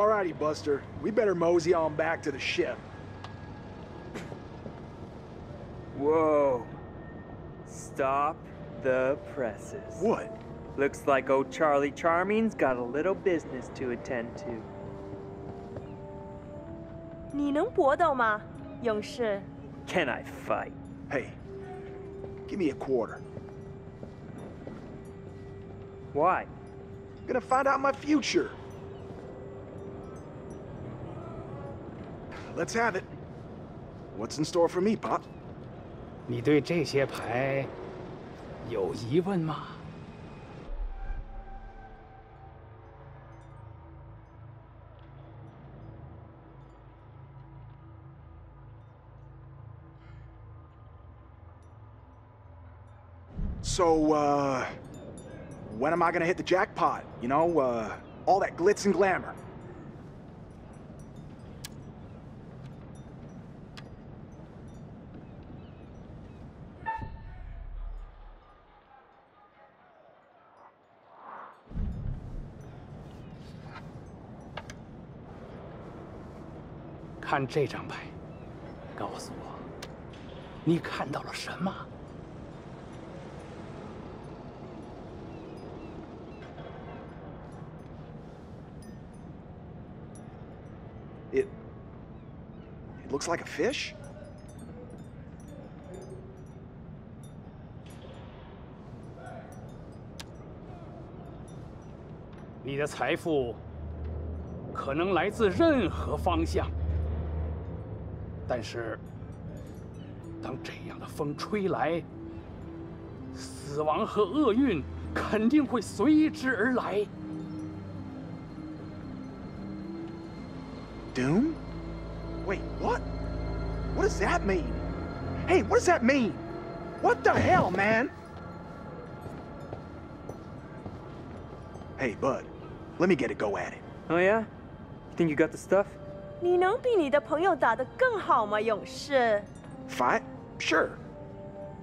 Alrighty, Buster. We better mosey on back to the ship. Whoa. Stop the presses. What? Looks like old Charlie Charming's got a little business to attend to. 你能搏斗吗，勇士？ Can I fight? Hey, give me a quarter. Why? Gonna find out my future. Let's have it. What's in store for me, Pop? 你对这些牌有疑问吗？ So, uh, when am I gonna hit the jackpot? You know, uh, all that glitz and glamour. 看这张牌，告诉我，你看到了什么？It. It looks like a fish? 你的财富可能来自任何方向，但是当这样的风吹来，死亡和厄运肯定会随之而来。 Doom? Wait, what? What does that mean? Hey, what does that mean? What the hell, man? Hey, bud, let me get a go at it. Oh yeah? You think you got the stuff? 你能比你的朋友打得更好吗，勇士？ Fight? Sure.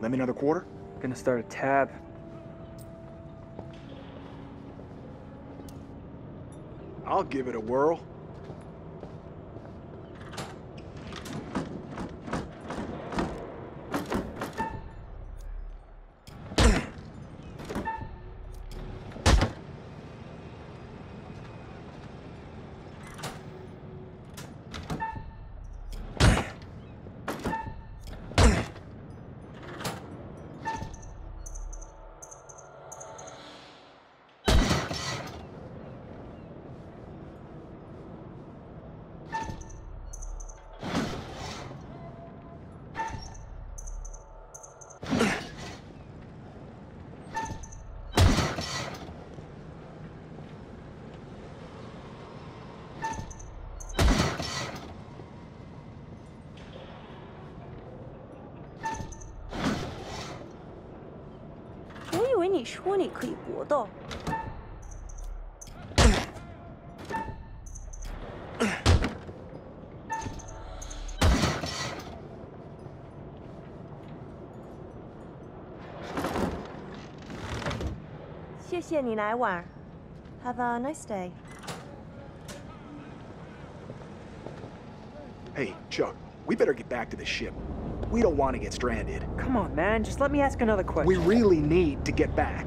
Let me another quarter? Gonna start a tab. I'll give it a whirl. “ 说你可以搏斗。” Have a nice day. Hey, Chuck, we better get back to the ship. We don't want to get stranded. Come on, man. Just let me ask another question. We really need to get back.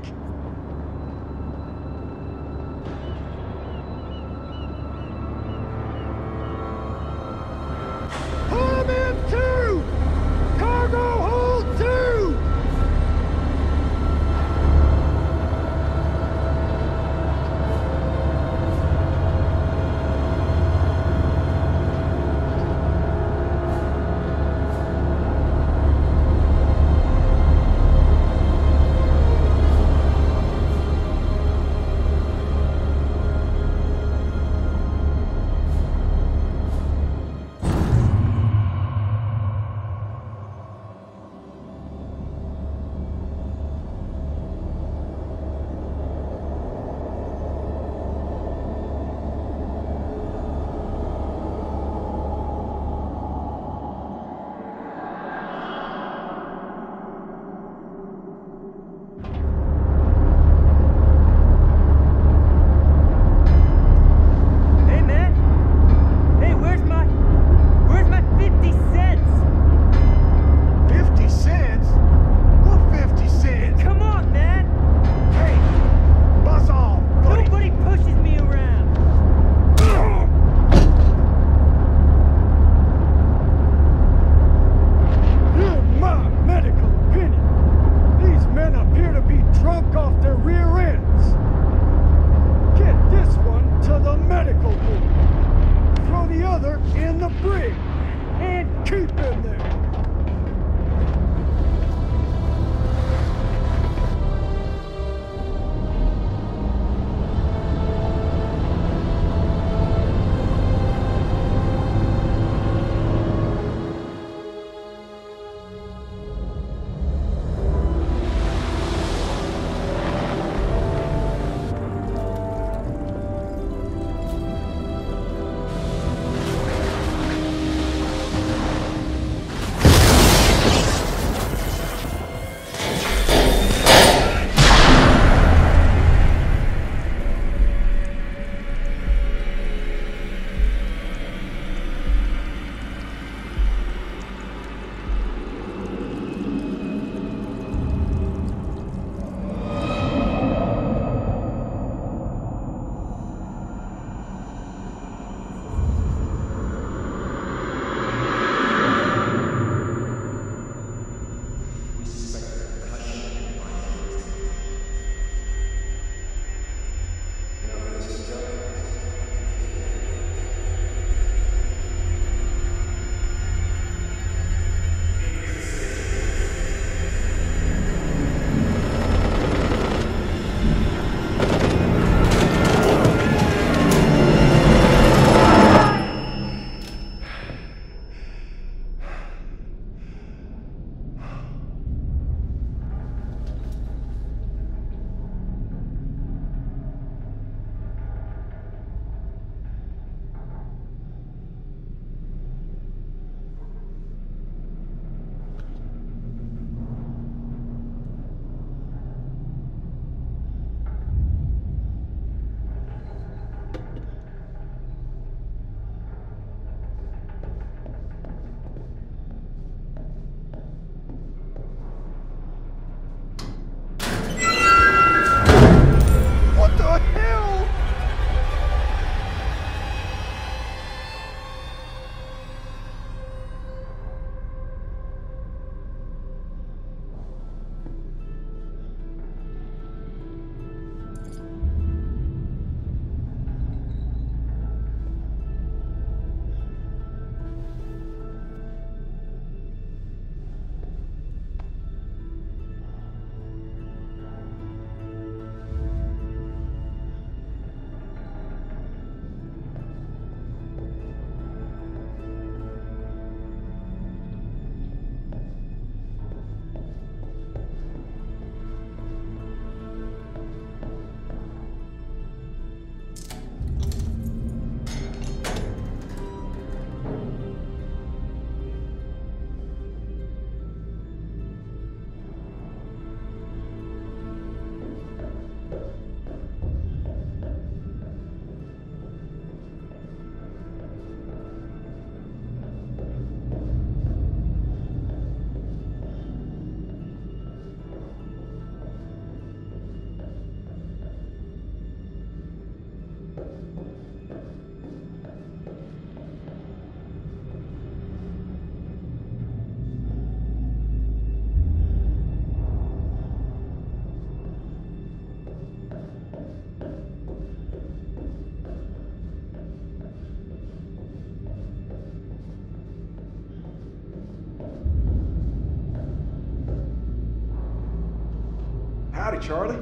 Charlie.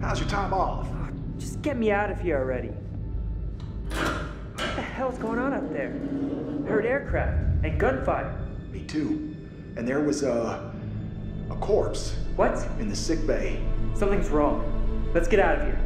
How's your time off? Oh, just get me out of here already. What the hell's going on up there? Heard aircraft and gunfire. Me too. And there was a a corpse What? in the sick bay. Something's wrong. Let's get out of here.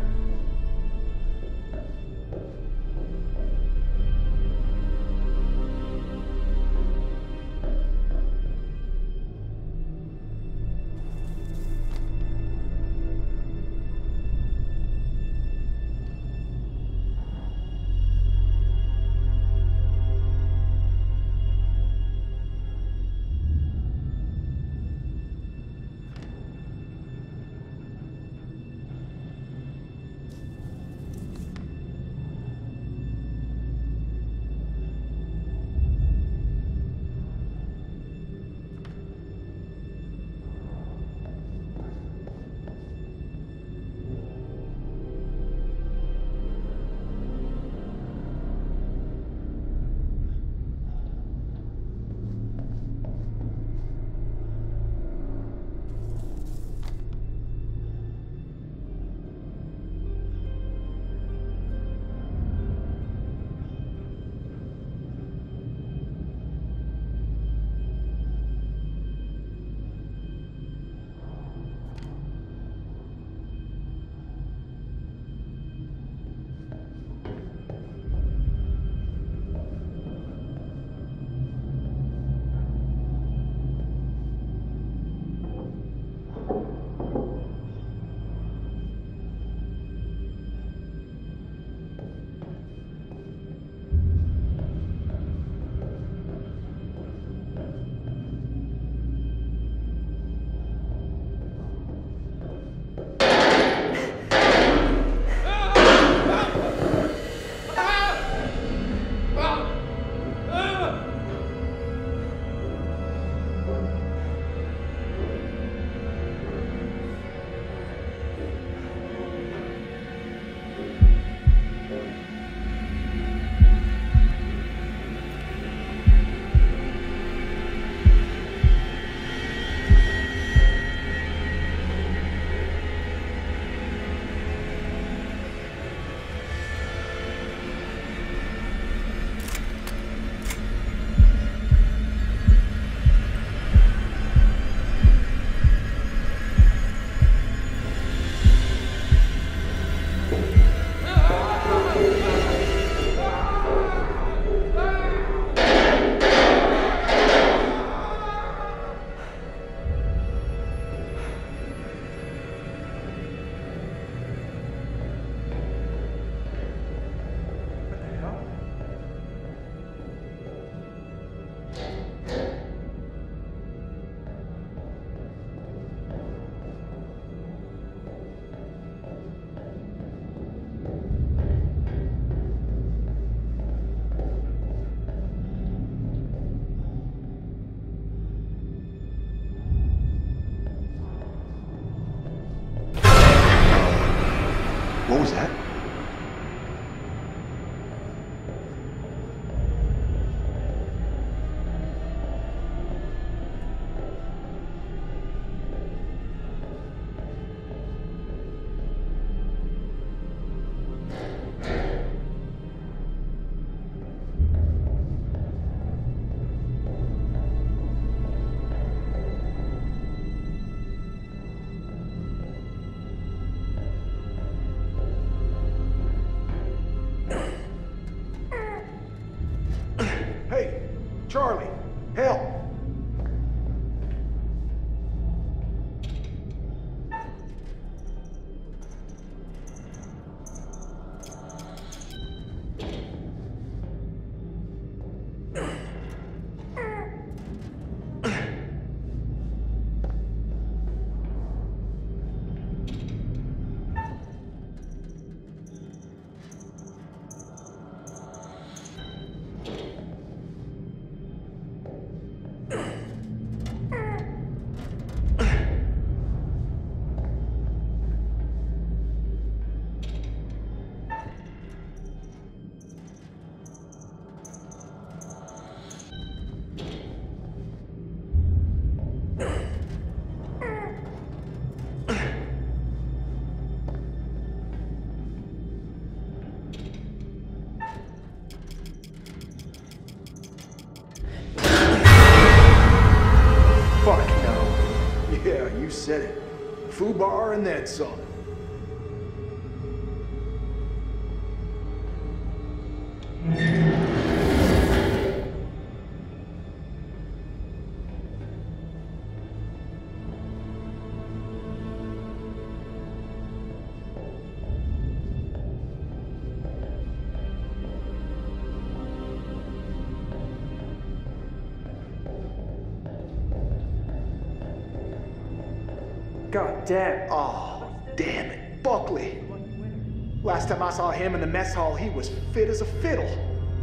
Fubar and then God damn. Oh, damn it. Buckley. Last time I saw him in the mess hall, he was fit as a fiddle.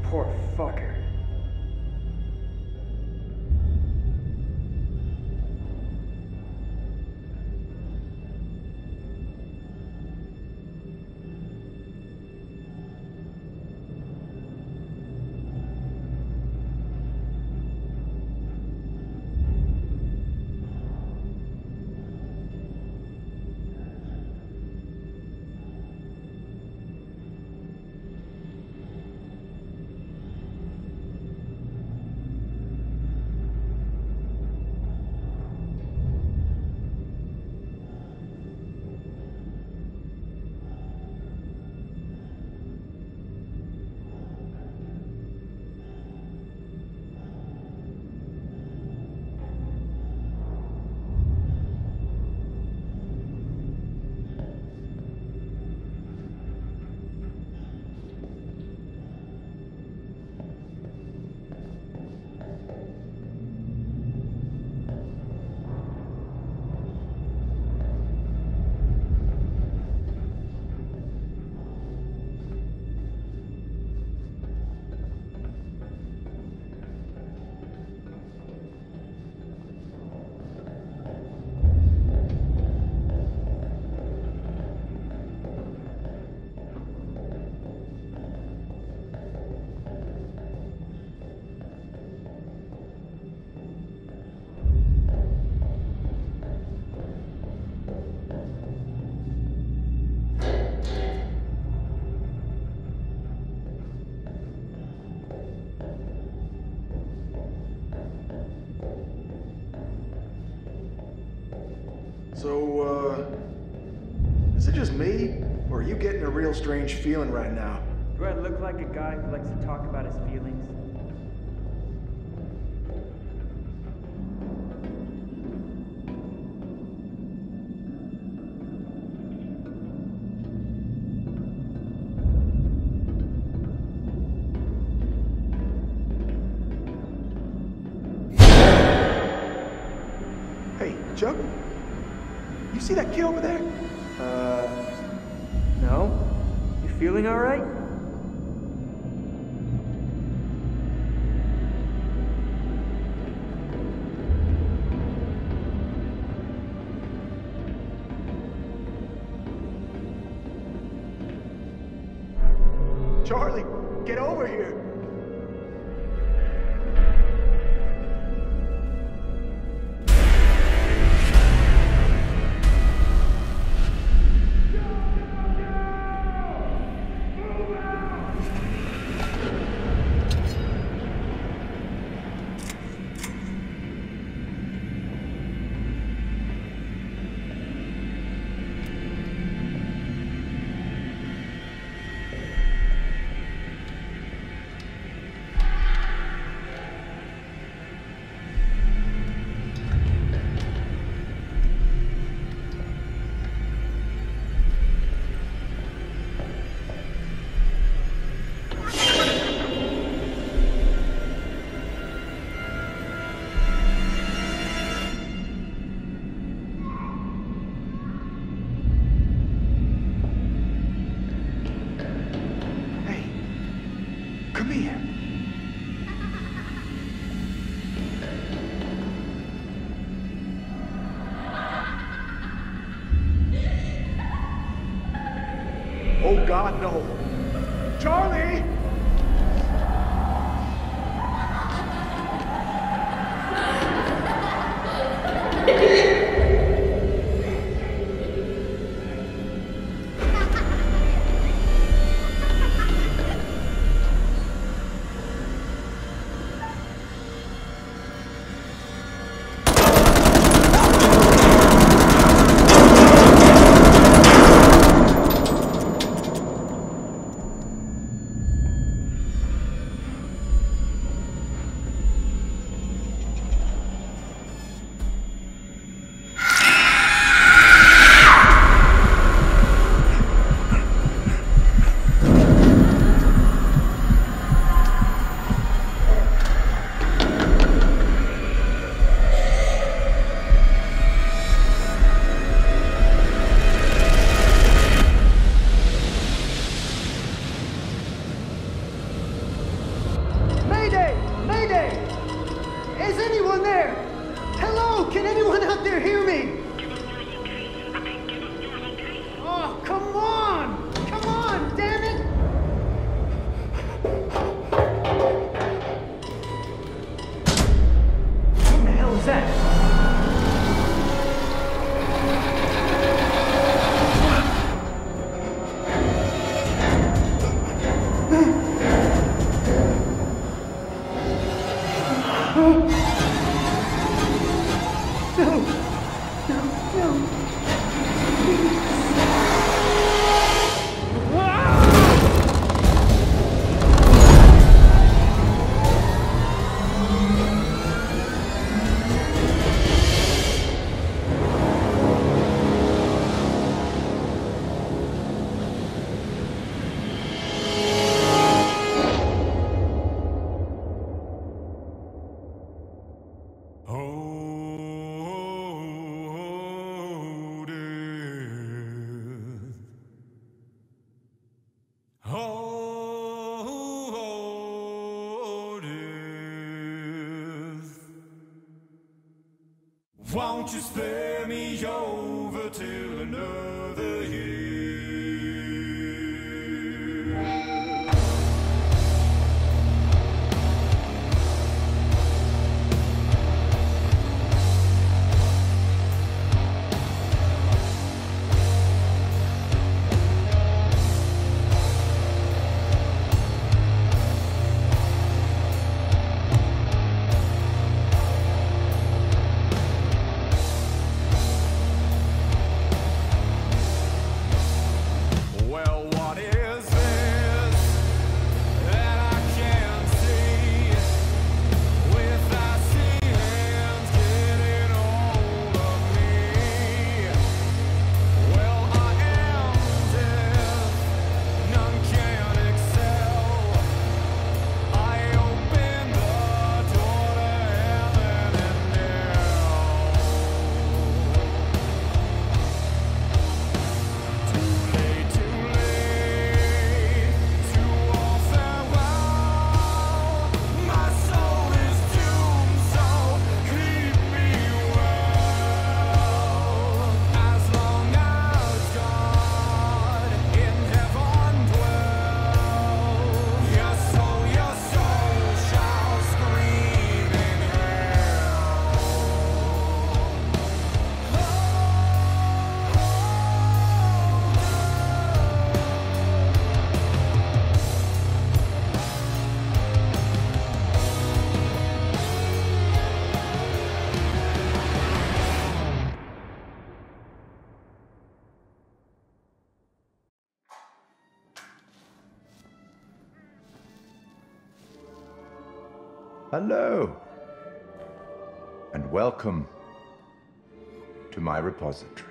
Poor fucker. Real strange feeling right now? Do I look like a guy who likes to talk about his feelings? Hey, Chuck? You see that kid over there? Uh, no? You feeling alright? God, no. Won't you Hello. And welcome to my repository.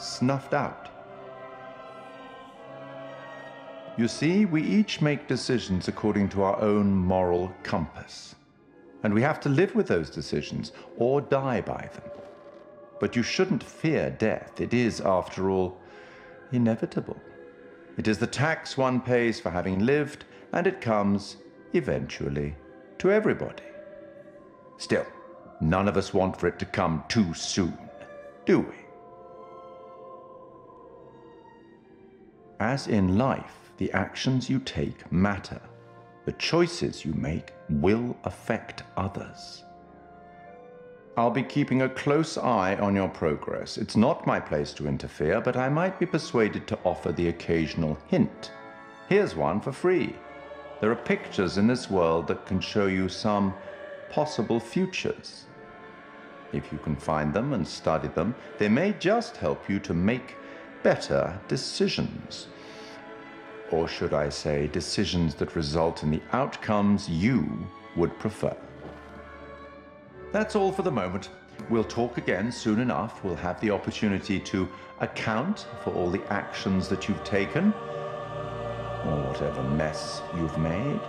snuffed out. You see, we each make decisions according to our own moral compass. And we have to live with those decisions or die by them. But you shouldn't fear death. It is, after all, inevitable. It is the tax one pays for having lived, and it comes, eventually, to everybody. Still, none of us want for it to come too soon, do we? As in life, the actions you take matter. The choices you make will affect others. I'll be keeping a close eye on your progress. It's not my place to interfere, but I might be persuaded to offer the occasional hint. Here's one for free. There are pictures in this world that can show you some possible futures. If you can find them and study them, they may just help you to make better decisions. Or should I say, decisions that result in the outcomes you would prefer. That's all for the moment. We'll talk again soon enough. We'll have the opportunity to account for all the actions that you've taken, or whatever mess you've made.